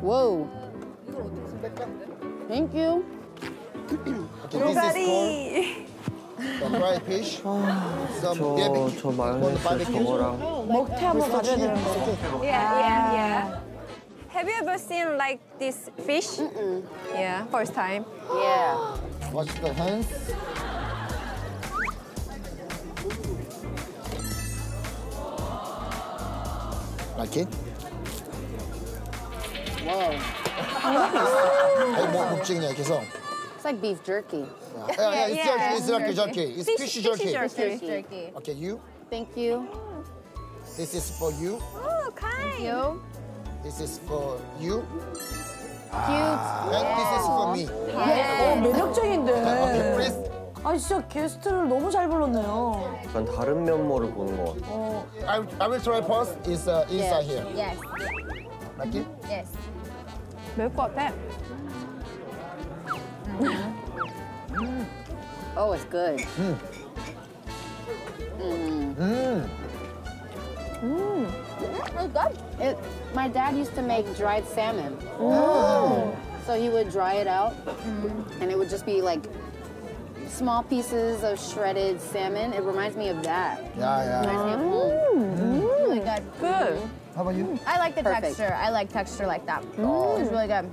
Whoa. Thank you. Okay, this is for the fried fish. Some 저, baby 저 on the 마요네즈 barbecue. 저거랑 먹태 한번 가져야 되는 거. Yeah, yeah, yeah. Have you ever seen like this fish? Yeah, first time. Yeah. Wash the hands. Like it? Whoa. 아니 뭐 목증이야 계속. It's like beef jerky. Yeah, yeah, it's jerky, it's jerky, jerky. It's Fish- fish jerky. fishy jerky. Okay, you. Thank you. This is for you. Oh, kind. You. This is for you. Cute. And this is for me. 어, 매력적인데. Okay, please. 아, 진짜 게스트를 너무 잘 불렀네요. 약간 다른 면모를 보는 것 같아요. I, I will try first. Is uh, inside here. Yes. Like it? Yes. 매울 것 같아. Oh, it's good. It's good. It, my dad used to make dried salmon. So he would dry it out, and it would just be like small pieces of shredded salmon. It reminds me of that. Yeah, yeah. Reminds me of home. Really good. Good. How about you? I like the Perfect. texture. I like texture like that. Oh, it's really good.